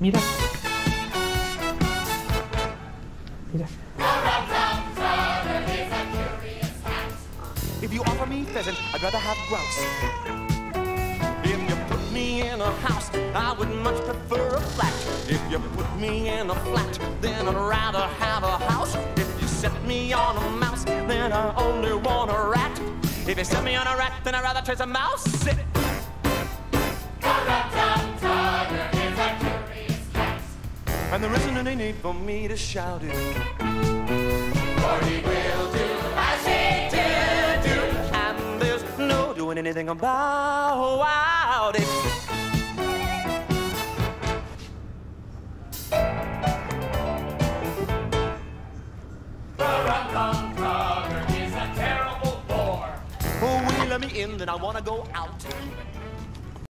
Mira. Mira. If you offer me pheasant, I'd rather have grouse. If you put me in a house, I would much prefer a flat. If you put me in a flat, then I'd rather have a house. If you set me on a mouse, then I only want a rat. If you set me on a rat, then I'd rather chase a mouse. And there isn't any need for me to shout it. For he will do as he did do. And there's no doing anything about it. Oh, will you let me in? Then I wanna go out.